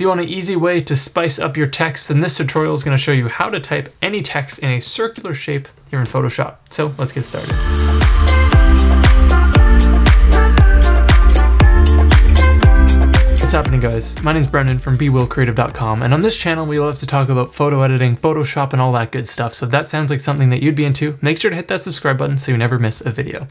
If you want an easy way to spice up your text, then this tutorial is going to show you how to type any text in a circular shape here in Photoshop. So let's get started. What's happening guys? My name is Brendan from BWillCreative.com and on this channel we love to talk about photo editing, Photoshop and all that good stuff. So if that sounds like something that you'd be into, make sure to hit that subscribe button so you never miss a video.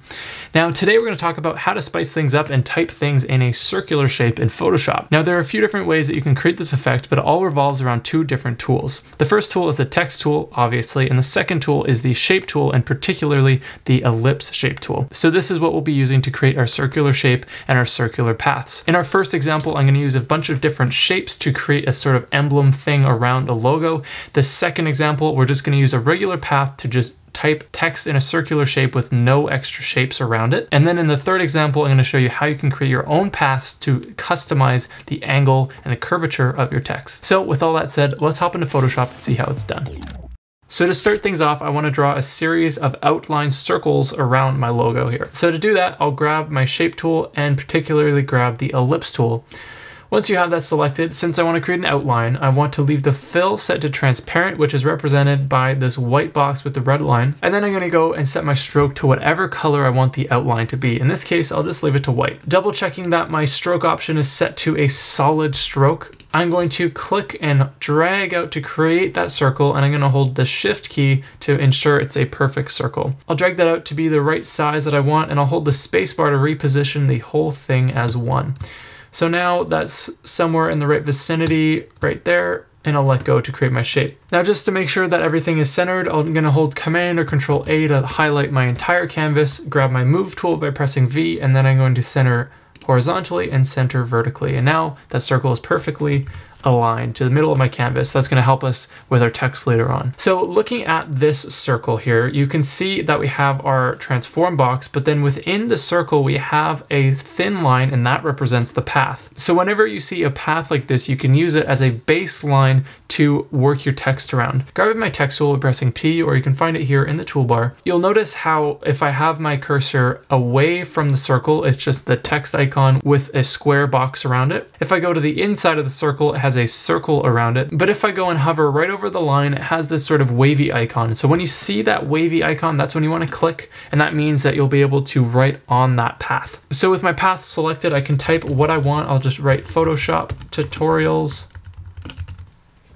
Now today we're going to talk about how to spice things up and type things in a circular shape in Photoshop. Now there are a few different ways that you can create this effect, but it all revolves around two different tools. The first tool is the text tool, obviously, and the second tool is the shape tool and particularly the ellipse shape tool. So this is what we'll be using to create our circular shape and our circular paths. In our first example, I'm going to use a bunch of different shapes to create a sort of emblem thing around a logo. The second example, we're just going to use a regular path to just type text in a circular shape with no extra shapes around it. And then in the third example, I'm going to show you how you can create your own paths to customize the angle and the curvature of your text. So with all that said, let's hop into Photoshop and see how it's done. So to start things off, I want to draw a series of outline circles around my logo here. So to do that, I'll grab my shape tool and particularly grab the ellipse tool. Once you have that selected, since I want to create an outline, I want to leave the fill set to transparent, which is represented by this white box with the red line. And then I'm going to go and set my stroke to whatever color I want the outline to be. In this case, I'll just leave it to white. Double checking that my stroke option is set to a solid stroke. I'm going to click and drag out to create that circle and I'm going to hold the shift key to ensure it's a perfect circle. I'll drag that out to be the right size that I want and I'll hold the spacebar to reposition the whole thing as one. So now that's somewhere in the right vicinity right there and I'll let go to create my shape. Now just to make sure that everything is centered, I'm gonna hold Command or Control A to highlight my entire canvas, grab my Move tool by pressing V, and then I'm going to center horizontally and center vertically. And now that circle is perfectly aligned to the middle of my canvas. That's going to help us with our text later on. So looking at this circle here, you can see that we have our transform box, but then within the circle, we have a thin line and that represents the path. So whenever you see a path like this, you can use it as a baseline to work your text around. Grabbing my text tool and pressing P, or you can find it here in the toolbar, you'll notice how if I have my cursor away from the circle, it's just the text icon with a square box around it. If I go to the inside of the circle, it has has a circle around it. But if I go and hover right over the line, it has this sort of wavy icon. So when you see that wavy icon, that's when you want to click, and that means that you'll be able to write on that path. So with my path selected, I can type what I want. I'll just write Photoshop tutorials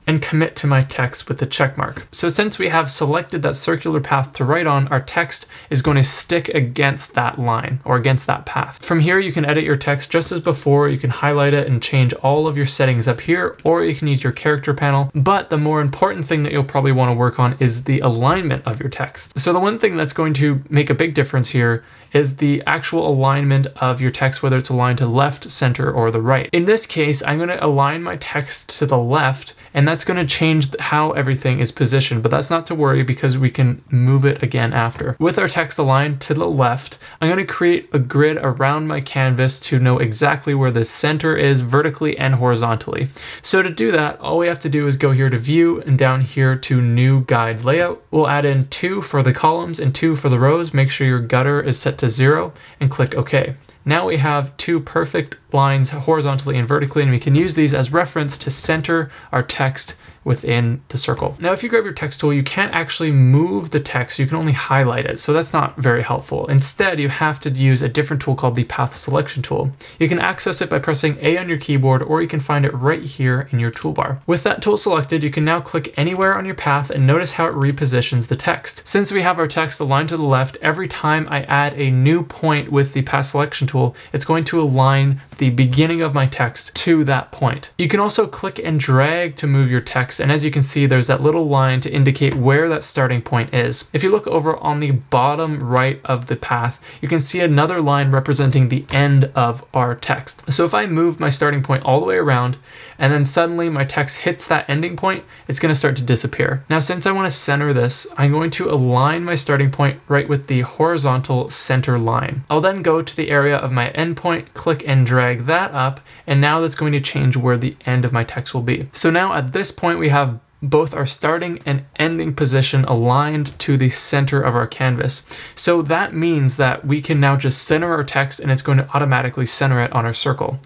and commit to my text with the check mark. So since we have selected that circular path to write on, our text is going to stick against that line or against that path. From here, you can edit your text just as before. You can highlight it and change all of your settings up here, or you can use your character panel. But the more important thing that you'll probably want to work on is the alignment of your text. So the one thing that's going to make a big difference here is the actual alignment of your text, whether it's aligned to left, center, or the right. In this case, I'm going to align my text to the left and that's going to change how everything is positioned, but that's not to worry because we can move it again after. With our text aligned to the left, I'm going to create a grid around my canvas to know exactly where the center is vertically and horizontally. So to do that, all we have to do is go here to view and down here to new guide layout. We'll add in two for the columns and two for the rows. Make sure your gutter is set to zero and click OK. Now we have two perfect lines horizontally and vertically, and we can use these as reference to center our text within the circle. Now, if you grab your text tool, you can't actually move the text, you can only highlight it. So that's not very helpful. Instead, you have to use a different tool called the path selection tool. You can access it by pressing A on your keyboard, or you can find it right here in your toolbar. With that tool selected, you can now click anywhere on your path and notice how it repositions the text. Since we have our text aligned to the left, every time I add a new point with the path selection tool, it's going to align the beginning of my text to that point. You can also click and drag to move your text, and as you can see, there's that little line to indicate where that starting point is. If you look over on the bottom right of the path, you can see another line representing the end of our text. So if I move my starting point all the way around, and then suddenly my text hits that ending point, it's gonna start to disappear. Now, since I wanna center this, I'm going to align my starting point right with the horizontal center line. I'll then go to the area of my endpoint, click and drag drag that up, and now that's going to change where the end of my text will be. So now at this point we have both our starting and ending position aligned to the center of our canvas. So that means that we can now just center our text and it's going to automatically center it on our circle.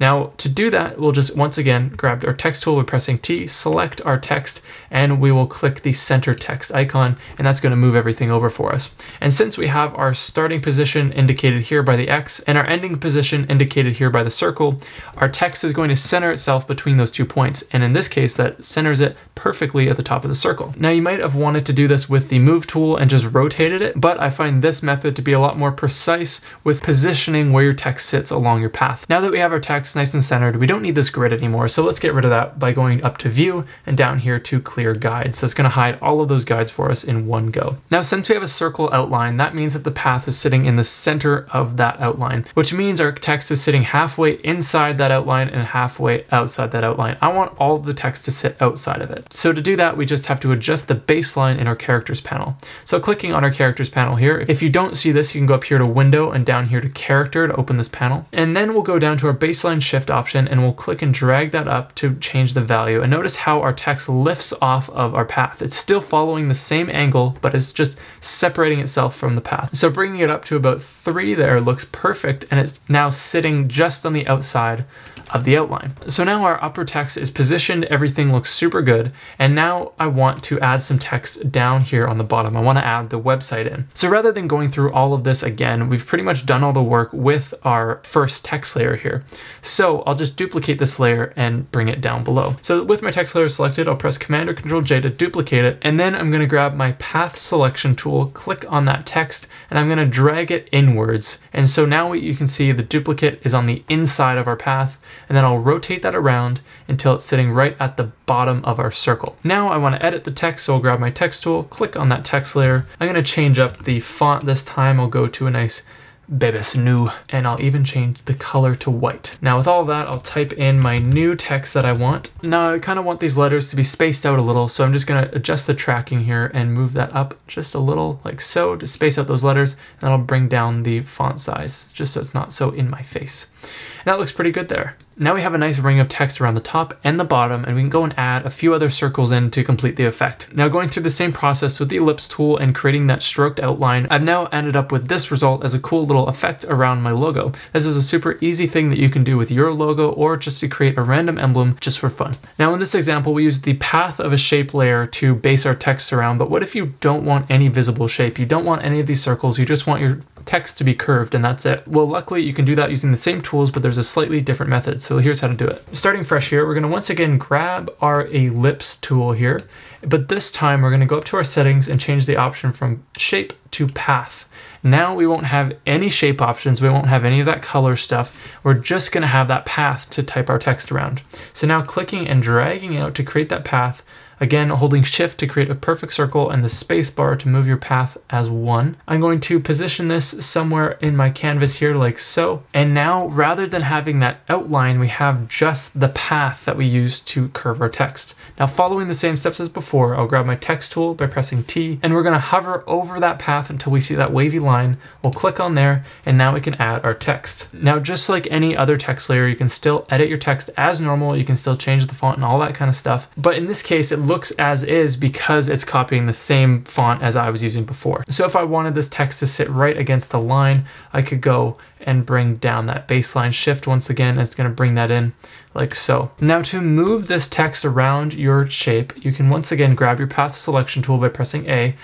Now to do that, we'll just once again grab our text tool by pressing T, select our text, and we will click the center text icon, and that's going to move everything over for us. And since we have our starting position indicated here by the X and our ending position indicated here by the circle, our text is going to center itself between those two points. And in this case, that centers it perfectly at the top of the circle. Now you might have wanted to do this with the move tool and just rotated it, but I find this method to be a lot more precise with positioning where your text sits along your path. Now that we have our text nice and centered, we don't need this grid anymore. So let's get rid of that by going up to view and down here to clear guides. That's gonna hide all of those guides for us in one go. Now, since we have a circle outline, that means that the path is sitting in the center of that outline, which means our text is sitting halfway inside that outline and halfway outside that outline. I want all the text to sit outside of it. So to do that, we just have to adjust the baseline in our characters panel. So clicking on our characters panel here, if you don't see this, you can go up here to window and down here to character to open this panel. And then we'll go down to our baseline shift option and we'll click and drag that up to change the value. And notice how our text lifts off of our path. It's still following the same angle, but it's just separating itself from the path. So bringing it up to about three there looks perfect and it's now sitting just on the outside of the outline. So now our upper text is positioned, everything looks super good, and now I want to add some text down here on the bottom. I want to add the website in. So rather than going through all of this again, we've pretty much done all the work with our first text layer here. So I'll just duplicate this layer and bring it down below. So with my text layer selected, I'll press Command or Control J to duplicate it, and then I'm going to grab my path selection tool, click on that text, and I'm going to drag it inwards. And so now you can see the duplicate is on the inside of our path, and then I'll rotate that around until it's sitting right at the bottom of our circle. Now I want to edit the text, so I'll grab my text tool, click on that text layer. I'm going to change up the font this time. I'll go to a nice Bebas Neue, and I'll even change the color to white. Now with all that, I'll type in my new text that I want. Now I kind of want these letters to be spaced out a little, so I'm just gonna adjust the tracking here and move that up just a little like so to space out those letters, and I'll bring down the font size just so it's not so in my face. And that looks pretty good there. Now we have a nice ring of text around the top and the bottom, and we can go and add a few other circles in to complete the effect. Now going through the same process with the ellipse tool and creating that stroked outline, I've now ended up with this result as a cool little effect around my logo. This is a super easy thing that you can do with your logo or just to create a random emblem just for fun. Now in this example, we use the path of a shape layer to base our text around, but what if you don't want any visible shape? You don't want any of these circles, you just want your text to be curved and that's it. Well, luckily you can do that using the same tools, but there's a slightly different method. So here's how to do it. Starting fresh here, we're gonna once again grab our ellipse tool here, but this time we're gonna go up to our settings and change the option from shape to path. Now we won't have any shape options, we won't have any of that color stuff. We're just gonna have that path to type our text around. So now clicking and dragging out to create that path, Again, holding shift to create a perfect circle and the space bar to move your path as one. I'm going to position this somewhere in my canvas here like so. And now rather than having that outline, we have just the path that we use to curve our text. Now following the same steps as before, I'll grab my text tool by pressing T and we're gonna hover over that path until we see that wavy line. We'll click on there and now we can add our text. Now just like any other text layer, you can still edit your text as normal. You can still change the font and all that kind of stuff. But in this case, it looks as is because it's copying the same font as I was using before. So if I wanted this text to sit right against the line, I could go and bring down that baseline shift once again. It's gonna bring that in like so. Now to move this text around your shape, you can once again grab your path selection tool by pressing A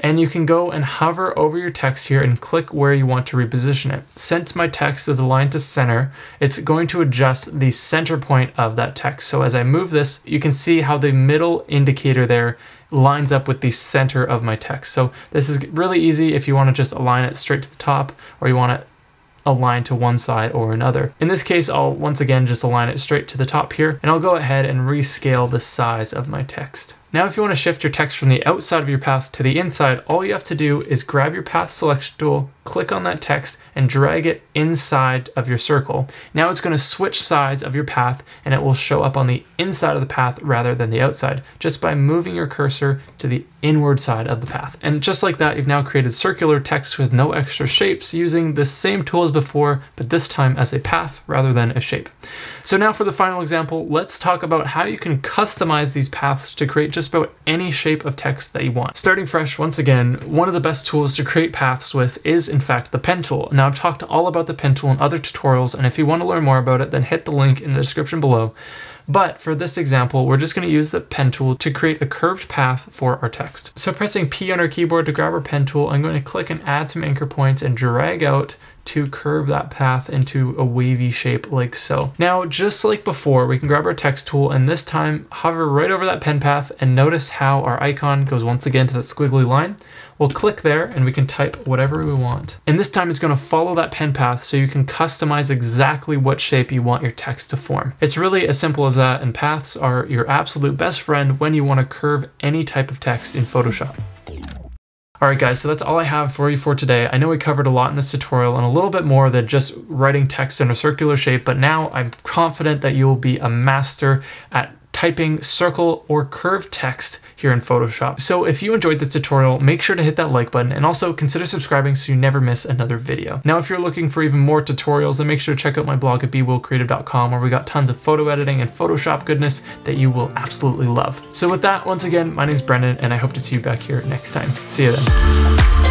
and you can go and hover over your text here and click where you want to reposition it. Since my text is aligned to center, it's going to adjust the center point of that text. So as I move this, you can see how the middle indicator there lines up with the center of my text. So this is really easy if you want to just align it straight to the top or you want it align to one side or another. In this case, I'll once again just align it straight to the top here, and I'll go ahead and rescale the size of my text. Now if you want to shift your text from the outside of your path to the inside, all you have to do is grab your path selection tool, click on that text, and drag it inside of your circle. Now it's going to switch sides of your path and it will show up on the inside of the path rather than the outside, just by moving your cursor to the inward side of the path. And just like that, you've now created circular text with no extra shapes using the same tool as before, but this time as a path rather than a shape. So now for the final example, let's talk about how you can customize these paths to create just about any shape of text that you want. Starting fresh, once again, one of the best tools to create paths with is in fact the pen tool. Now I've talked all about the pen tool in other tutorials, and if you want to learn more about it, then hit the link in the description below. But for this example, we're just going to use the pen tool to create a curved path for our text. So pressing P on our keyboard to grab our pen tool, I'm going to click and add some anchor points and drag out to curve that path into a wavy shape like so. Now, just like before, we can grab our text tool and this time hover right over that pen path and notice how our icon goes once again to that squiggly line. We'll click there and we can type whatever we want. And this time it's gonna follow that pen path so you can customize exactly what shape you want your text to form. It's really as simple as that and paths are your absolute best friend when you wanna curve any type of text in Photoshop. Alright guys, so that's all I have for you for today. I know we covered a lot in this tutorial and a little bit more than just writing text in a circular shape, but now I'm confident that you'll be a master at typing circle or curved text here in Photoshop. So if you enjoyed this tutorial, make sure to hit that like button and also consider subscribing so you never miss another video. Now, if you're looking for even more tutorials, then make sure to check out my blog at bwillcreative.com where we got tons of photo editing and Photoshop goodness that you will absolutely love. So with that, once again, my name is Brendan and I hope to see you back here next time. See you then.